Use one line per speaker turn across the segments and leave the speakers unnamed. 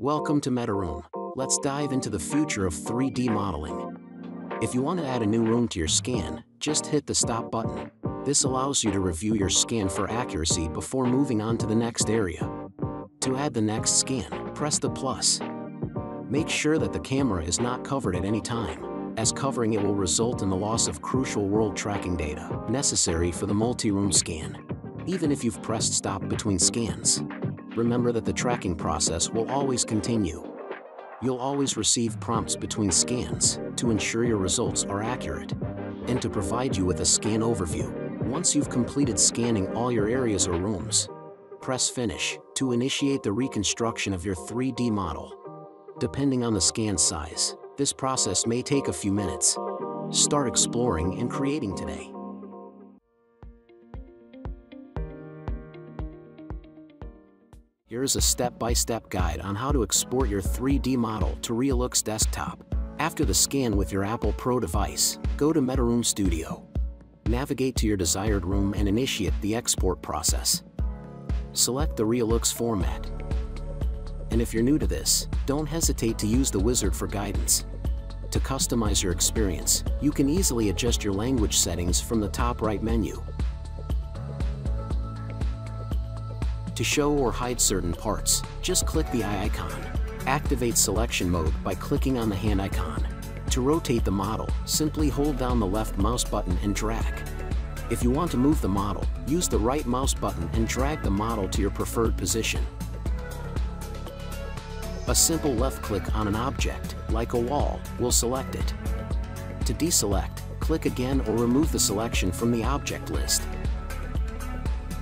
Welcome to MetaRoom. Let's dive into the future of 3D modeling. If you want to add a new room to your scan, just hit the stop button. This allows you to review your scan for accuracy before moving on to the next area. To add the next scan, press the plus. Make sure that the camera is not covered at any time, as covering it will result in the loss of crucial world tracking data necessary for the multi-room scan, even if you've pressed stop between scans remember that the tracking process will always continue. You'll always receive prompts between scans to ensure your results are accurate and to provide you with a scan overview. Once you've completed scanning all your areas or rooms, press Finish to initiate the reconstruction of your 3D model. Depending on the scan size, this process may take a few minutes. Start exploring and creating today. Here's a step-by-step -step guide on how to export your 3D model to Relux Desktop. After the scan with your Apple Pro device, go to MetaRoom Studio. Navigate to your desired room and initiate the export process. Select the Relux format. And if you're new to this, don't hesitate to use the wizard for guidance. To customize your experience, you can easily adjust your language settings from the top right menu. To show or hide certain parts, just click the eye icon. Activate selection mode by clicking on the hand icon. To rotate the model, simply hold down the left mouse button and drag. If you want to move the model, use the right mouse button and drag the model to your preferred position. A simple left click on an object, like a wall, will select it. To deselect, click again or remove the selection from the object list.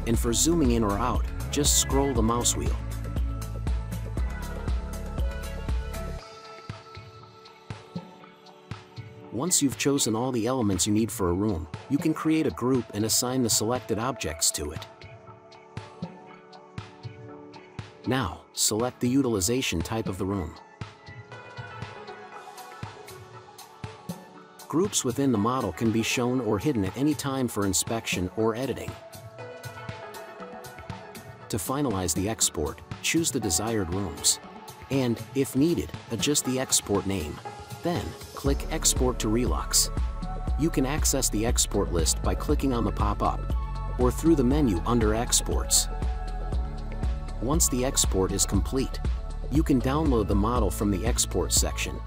And for zooming in or out, just scroll the mouse wheel. Once you've chosen all the elements you need for a room, you can create a group and assign the selected objects to it. Now, select the utilization type of the room. Groups within the model can be shown or hidden at any time for inspection or editing. To finalize the export, choose the desired rooms. And, if needed, adjust the export name. Then, click Export to Relux. You can access the export list by clicking on the pop-up, or through the menu under Exports. Once the export is complete, you can download the model from the Export section